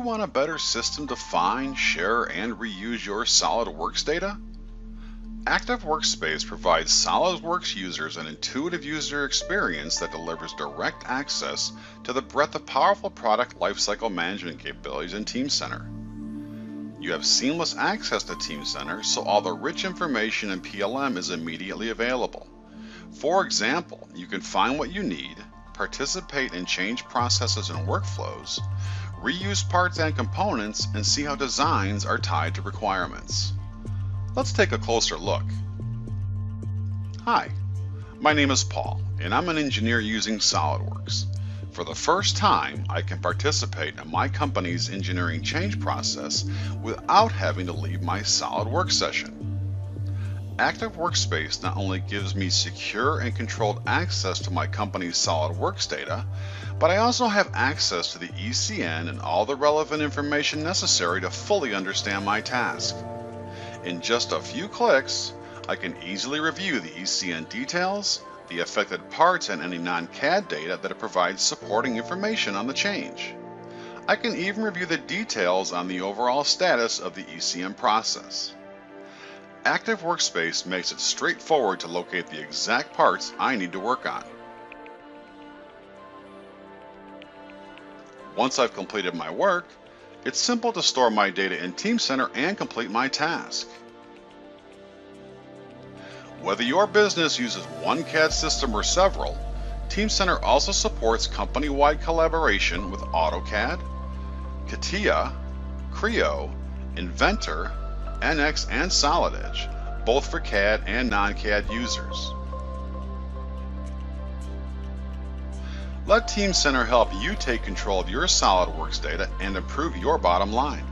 want a better system to find, share, and reuse your SolidWorks data? Active Workspace provides SolidWorks users an intuitive user experience that delivers direct access to the breadth of powerful product lifecycle management capabilities in Teamcenter. You have seamless access to Teamcenter, so all the rich information in PLM is immediately available. For example, you can find what you need, participate in change processes and workflows, reuse parts and components, and see how designs are tied to requirements. Let's take a closer look. Hi, my name is Paul, and I'm an engineer using SOLIDWORKS. For the first time, I can participate in my company's engineering change process without having to leave my SolidWorks session. Active Workspace not only gives me secure and controlled access to my company's SolidWorks data, but I also have access to the ECN and all the relevant information necessary to fully understand my task. In just a few clicks, I can easily review the ECN details, the affected parts, and any non-CAD data that it provides supporting information on the change. I can even review the details on the overall status of the ECM process. Active Workspace makes it straightforward to locate the exact parts I need to work on. Once I've completed my work, it's simple to store my data in Teamcenter and complete my task. Whether your business uses one CAD system or several, Teamcenter also supports company-wide collaboration with AutoCAD, CATIA, Creo, Inventor, NX, and SolidEdge, both for CAD and non-CAD users. Let Teamcenter help you take control of your SolidWorks data and improve your bottom line.